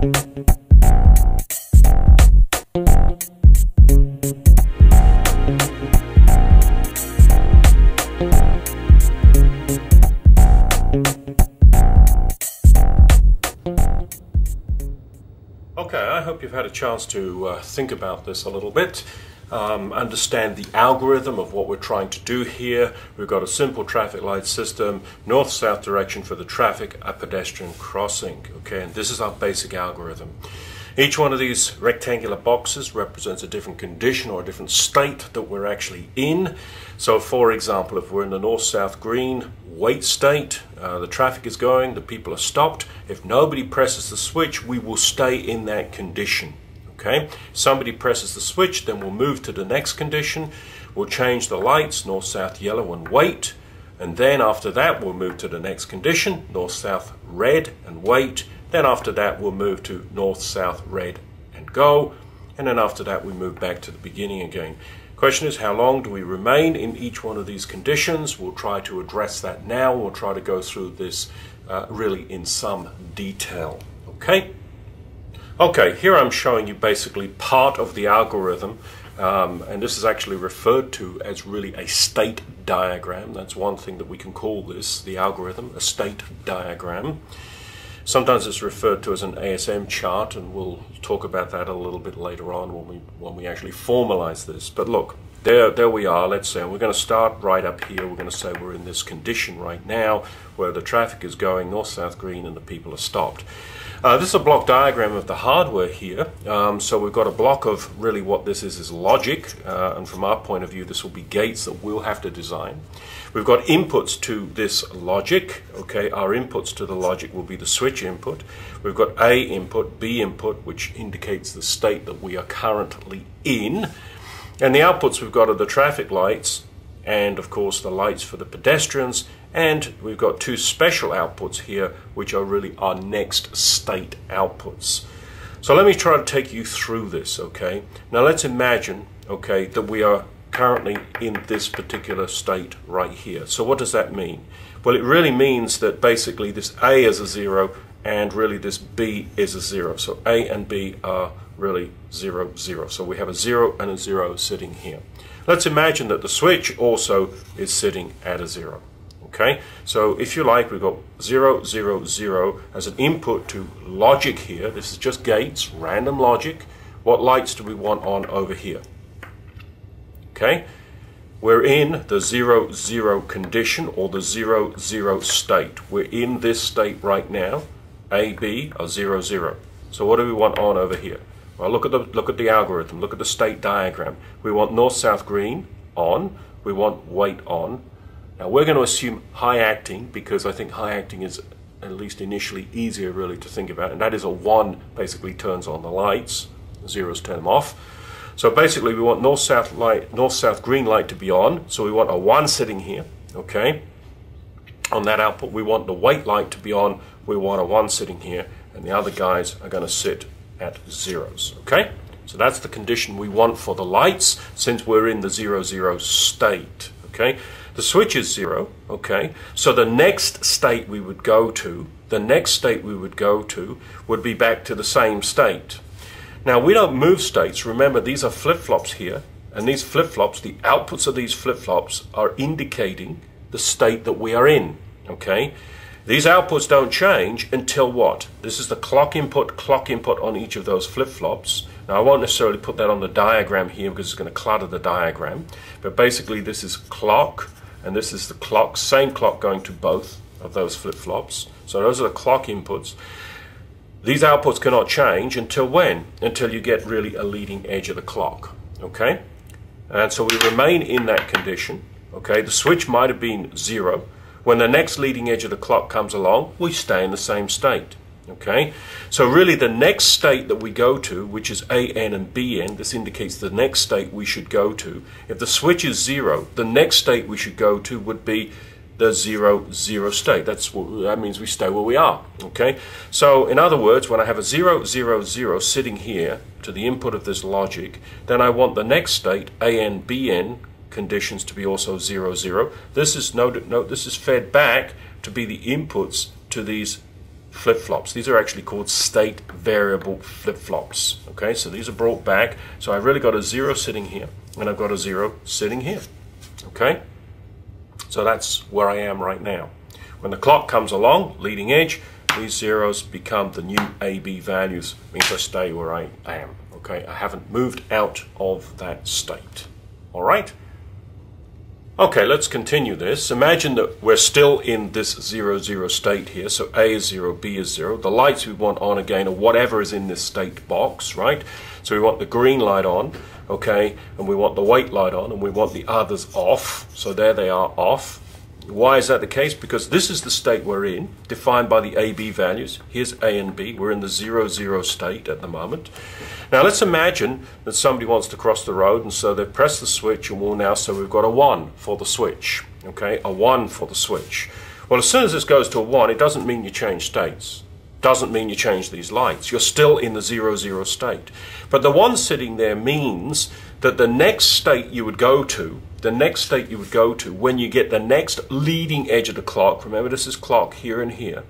Okay, I hope you've had a chance to uh, think about this a little bit, um, understand the algorithm of what we're trying to do here. We've got a simple traffic light system, north-south direction for the traffic, a pedestrian crossing. Okay, and this is our basic algorithm. Each one of these rectangular boxes represents a different condition or a different state that we're actually in. So for example, if we're in the north-south green wait state, uh, the traffic is going, the people are stopped. If nobody presses the switch, we will stay in that condition. Okay, somebody presses the switch, then we'll move to the next condition. We'll change the lights, north-south yellow and wait. And then after that, we'll move to the next condition, north-south red and wait. Then after that, we'll move to north, south, red, and go. And then after that, we move back to the beginning again. Question is, how long do we remain in each one of these conditions? We'll try to address that now. We'll try to go through this uh, really in some detail. Okay? Okay, here I'm showing you basically part of the algorithm. Um, and this is actually referred to as really a state diagram. That's one thing that we can call this, the algorithm, a state diagram. Sometimes it's referred to as an ASM chart, and we'll talk about that a little bit later on when we when we actually formalize this. But look, there there we are. Let's say and we're going to start right up here. We're going to say we're in this condition right now where the traffic is going north-south green and the people are stopped. Uh, this is a block diagram of the hardware here. Um, so we've got a block of really what this is is logic, uh, and from our point of view, this will be gates that we'll have to design. We've got inputs to this logic. Okay, our inputs to the logic will be the switch input. We've got A input, B input, which indicates the state that we are currently in. And the outputs we've got are the traffic lights, and of course the lights for the pedestrians and we've got two special outputs here which are really our next state outputs. So let me try to take you through this okay? Now let's imagine okay that we are currently in this particular state right here. So what does that mean? Well it really means that basically this A is a zero and really this B is a zero. So A and B are really zero zero. So we have a zero and a zero sitting here. Let's imagine that the switch also is sitting at a zero. Okay, so if you like, we've got 0, 0, 0 as an input to logic here. This is just gates, random logic. What lights do we want on over here? Okay, we're in the 0, 0 condition or the 0, 0 state. We're in this state right now. A, B are 0, 0. So what do we want on over here? Well, look at the look at the algorithm. Look at the state diagram. We want north-south green on. We want wait on. Now we're going to assume high acting because I think high acting is at least initially easier really to think about, and that is a one basically turns on the lights, zeros turn them off. So basically, we want north-south light, north-south green light to be on. So we want a one sitting here, okay. On that output, we want the white light to be on. We want a one sitting here, and the other guys are going to sit at zeros. Okay? So that's the condition we want for the lights since we're in the zero zero state. Okay? The switch is zero. Okay? So the next state we would go to, the next state we would go to would be back to the same state. Now we don't move states. Remember, these are flip-flops here. And these flip-flops, the outputs of these flip-flops are indicating the state that we are in. Okay? These outputs don't change until what? This is the clock input, clock input on each of those flip-flops. Now I won't necessarily put that on the diagram here because it's going to clutter the diagram. But basically this is clock and this is the clock, same clock going to both of those flip-flops. So those are the clock inputs. These outputs cannot change until when? Until you get really a leading edge of the clock. Okay? And so we remain in that condition. Okay, the switch might have been zero. When the next leading edge of the clock comes along, we stay in the same state. Okay, so really the next state that we go to, which is AN and BN, this indicates the next state we should go to. If the switch is zero, the next state we should go to would be the zero zero state. That's what, that means we stay where we are. Okay, so in other words, when I have a zero zero zero sitting here to the input of this logic, then I want the next state AN BN conditions to be also 0, 0. This is note, note this is fed back to be the inputs to these flip-flops. These are actually called state variable flip-flops. Okay, so these are brought back. So I've really got a zero sitting here, and I've got a zero sitting here. Okay, so that's where I am right now. When the clock comes along, leading edge, these zeros become the new AB values. Means I stay where I am. Okay, I haven't moved out of that state. All right. Okay, let's continue this. Imagine that we're still in this 0, 0 state here. So A is 0, B is 0. The lights we want on again are whatever is in this state box, right? So we want the green light on, okay, and we want the white light on, and we want the others off. So there they are off. Why is that the case? Because this is the state we're in, defined by the AB values. Here's A and B. We're in the 0, 0 state at the moment. Now let's imagine that somebody wants to cross the road, and so they press the switch, and we'll now say we've got a 1 for the switch. Okay, a 1 for the switch. Well, as soon as this goes to a 1, it doesn't mean you change states. Doesn't mean you change these lights. You're still in the 0, 0 state. But the 1 sitting there means that the next state you would go to the next state you would go to when you get the next leading edge of the clock, remember this is clock here and here.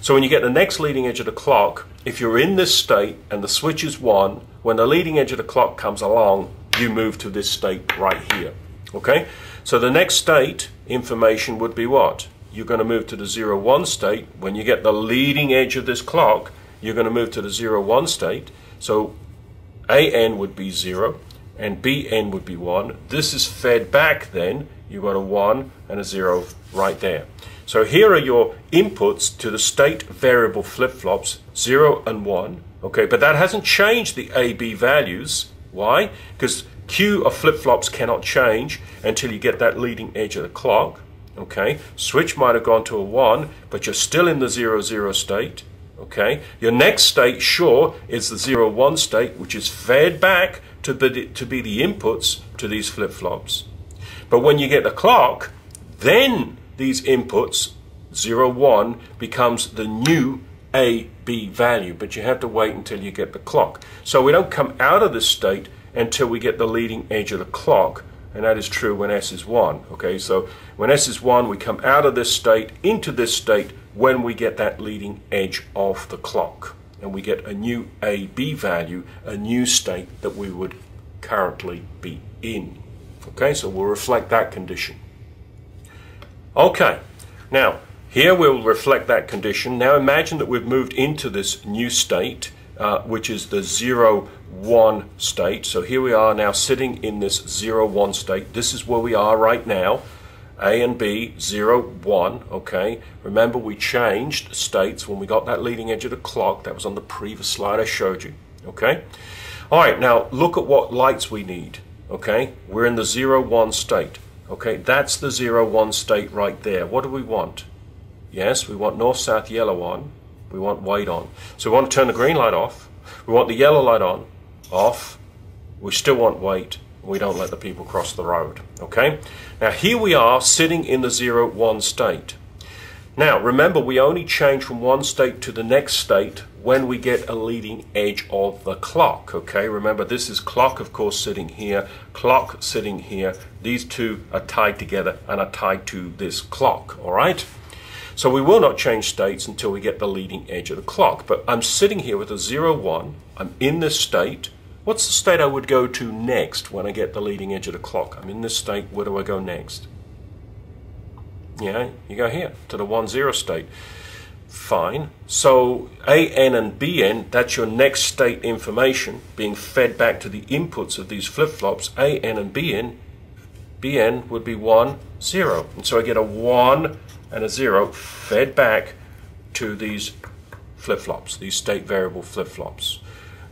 So when you get the next leading edge of the clock, if you're in this state and the switch is 1, when the leading edge of the clock comes along, you move to this state right here. Okay? So the next state information would be what? You're going to move to the 0, 1 state. When you get the leading edge of this clock, you're going to move to the 0, 1 state. So AN would be 0 and Bn would be 1. This is fed back then. You've got a 1 and a 0 right there. So here are your inputs to the state variable flip-flops, 0 and 1. Okay, but that hasn't changed the AB values. Why? Because Q of flip-flops cannot change until you get that leading edge of the clock. Okay, switch might have gone to a 1, but you're still in the 0, 0 state. Okay, your next state, sure, is the 0, 1 state, which is fed back to be, to be the inputs to these flip-flops. But when you get the clock, then these inputs, 0, 1, becomes the new A, B value. But you have to wait until you get the clock. So we don't come out of this state until we get the leading edge of the clock. And that is true when S is 1. Okay, so when S is 1, we come out of this state into this state when we get that leading edge of the clock and we get a new AB value, a new state that we would currently be in. Okay, so we'll reflect that condition. Okay, now here we'll reflect that condition. Now imagine that we've moved into this new state, uh, which is the 0, 1 state. So here we are now sitting in this 0, 1 state. This is where we are right now. A and B, 0, 1, okay? Remember we changed states when we got that leading edge of the clock. That was on the previous slide I showed you, okay? All right, now look at what lights we need, okay? We're in the 0, 1 state, okay? That's the 0, 1 state right there. What do we want? Yes, we want north, south, yellow on. We want white on. So we want to turn the green light off. We want the yellow light on, off. We still want white we don't let the people cross the road. Okay? Now here we are sitting in the zero one state. Now remember we only change from one state to the next state when we get a leading edge of the clock. Okay, remember this is clock of course sitting here, clock sitting here. These two are tied together and are tied to this clock. Alright? So we will not change states until we get the leading edge of the clock. But I'm sitting here with a 0, 1. I'm in this state. What's the state I would go to next when I get the leading edge of the clock? I'm in this state, where do I go next? Yeah, you go here, to the 1, 0 state. Fine. So AN and BN, that's your next state information being fed back to the inputs of these flip-flops. AN and BN, BN would be 1, 0. And so I get a 1 and a 0 fed back to these flip-flops, these state variable flip-flops.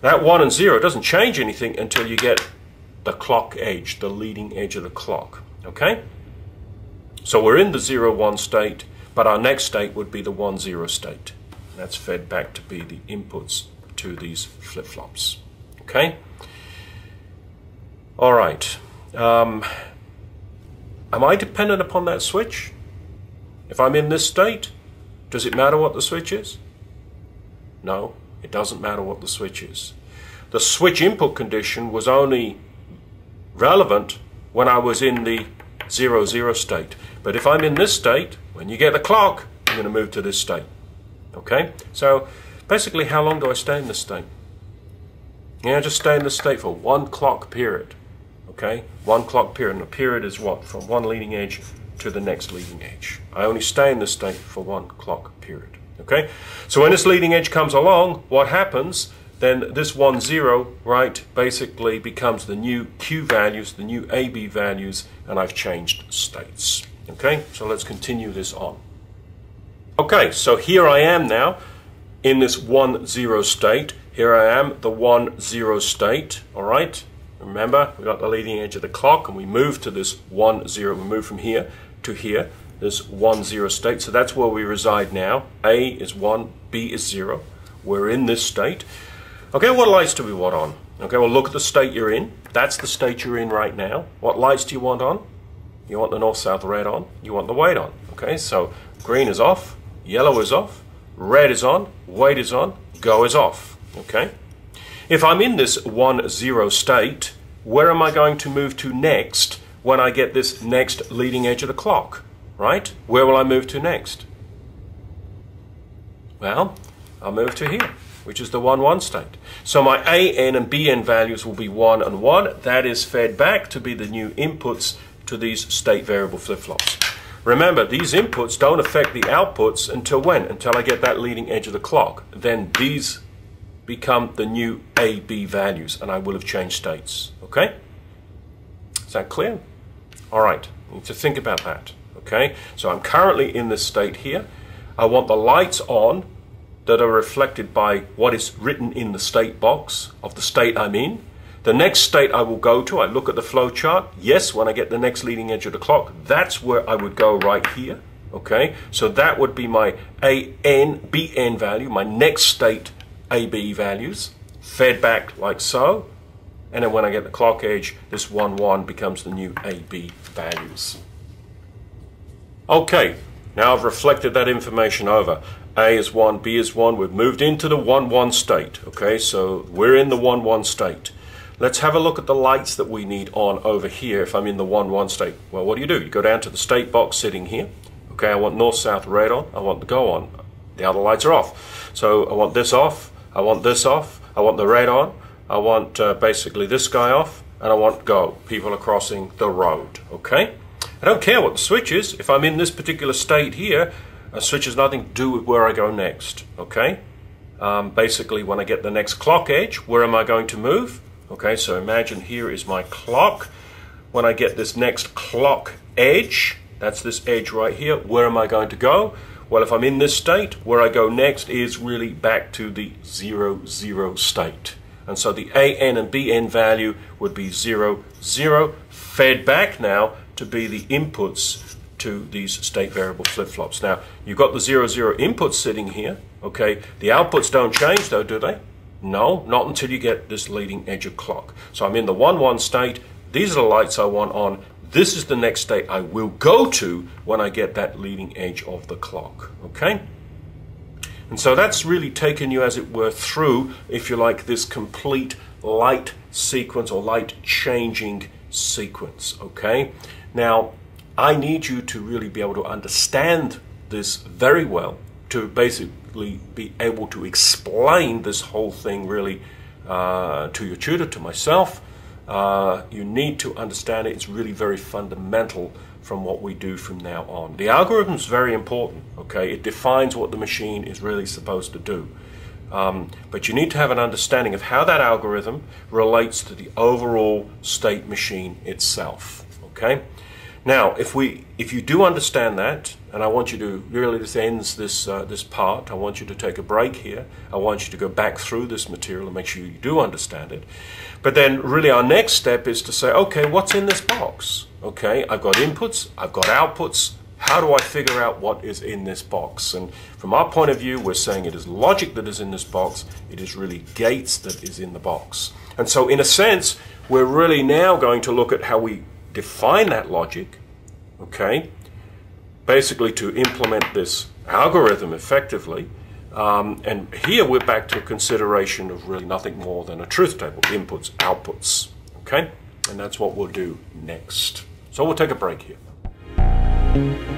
That 1 and 0 doesn't change anything until you get the clock edge, the leading edge of the clock. Okay? So we're in the 0, 1 state, but our next state would be the 1, 0 state. That's fed back to be the inputs to these flip-flops. Okay? All right. Um, am I dependent upon that switch? If I'm in this state, does it matter what the switch is? No. It doesn't matter what the switch is. The switch input condition was only relevant when I was in the 0, 0 state. But if I'm in this state, when you get the clock, I'm going to move to this state. Okay, so basically how long do I stay in this state? Yeah, just stay in this state for one clock period. Okay, one clock period. And a period is what? From one leading edge to the next leading edge. I only stay in this state for one clock period. Okay, so when this leading edge comes along, what happens? Then this 1, 0, right, basically becomes the new Q values, the new AB values, and I've changed states. Okay, so let's continue this on. Okay, so here I am now in this 1, 0 state. Here I am, the 1, 0 state, all right? Remember, we got the leading edge of the clock, and we move to this 1, 0. We move from here to here, this 1, 0 state. So that's where we reside now. A is 1, B is 0. We're in this state. Okay, what lights do we want on? Okay, well, look at the state you're in. That's the state you're in right now. What lights do you want on? You want the north-south red on. You want the wait on. Okay, so green is off, yellow is off, red is on, wait is on, go is off. Okay? If I'm in this 1, 0 state, where am I going to move to next when I get this next leading edge of the clock? Right? Where will I move to next? Well, I'll move to here, which is the 1, 1 state. So my AN and BN values will be 1 and 1. That is fed back to be the new inputs to these state variable flip-flops. Remember, these inputs don't affect the outputs until when? Until I get that leading edge of the clock. Then these become the new A, B values, and I will have changed states. Okay? Is that clear? All right, you need to think about that. Okay, so I'm currently in this state here. I want the lights on that are reflected by what is written in the state box of the state I'm in. The next state I will go to, I look at the flow chart. Yes, when I get the next leading edge of the clock, that's where I would go right here. Okay, so that would be my AN, BN value, my next state AB values, fed back like so, and then when I get the clock edge, this 1, 1 becomes the new AB values. Okay, now I've reflected that information over. A is 1, B is 1, we've moved into the 1, 1 state, okay, so we're in the 1, 1 state. Let's have a look at the lights that we need on over here if I'm in the 1, 1 state. Well, what do you do? You go down to the state box sitting here. Okay, I want north, south, red on. I want the go on. The other lights are off. So I want this off. I want this off, I want the red on, I want uh, basically this guy off, and I want go. People are crossing the road, okay? I don't care what the switch is. If I'm in this particular state here, a switch has nothing to do with where I go next, okay? Um, basically, when I get the next clock edge, where am I going to move? Okay, so imagine here is my clock. When I get this next clock edge, that's this edge right here, where am I going to go? Well, if I'm in this state, where I go next is really back to the 0, 0 state. And so the AN and BN value would be 0, 0, fed back now to be the inputs to these state variable flip-flops. Now, you've got the 0, 0 inputs sitting here, okay? The outputs don't change though, do they? No, not until you get this leading edge of clock. So I'm in the 1, 1 state. These are the lights I want on. This is the next state I will go to when I get that leading edge of the clock, okay? And so that's really taken you, as it were, through, if you like, this complete light sequence or light changing sequence, okay? Now, I need you to really be able to understand this very well to basically be able to explain this whole thing really uh, to your tutor, to myself, uh, you need to understand it. It's really very fundamental from what we do from now on. The algorithm is very important, okay? It defines what the machine is really supposed to do. Um, but you need to have an understanding of how that algorithm relates to the overall state machine itself, okay? Now, if we, if you do understand that, and I want you to really this ends this uh, this part. I want you to take a break here. I want you to go back through this material and make sure you do understand it. But then, really, our next step is to say, okay, what's in this box? Okay, I've got inputs, I've got outputs. How do I figure out what is in this box? And from our point of view, we're saying it is logic that is in this box. It is really gates that is in the box. And so, in a sense, we're really now going to look at how we define that logic, okay, basically to implement this algorithm effectively. Um, and here we're back to a consideration of really nothing more than a truth table, inputs, outputs, okay? And that's what we'll do next. So we'll take a break here.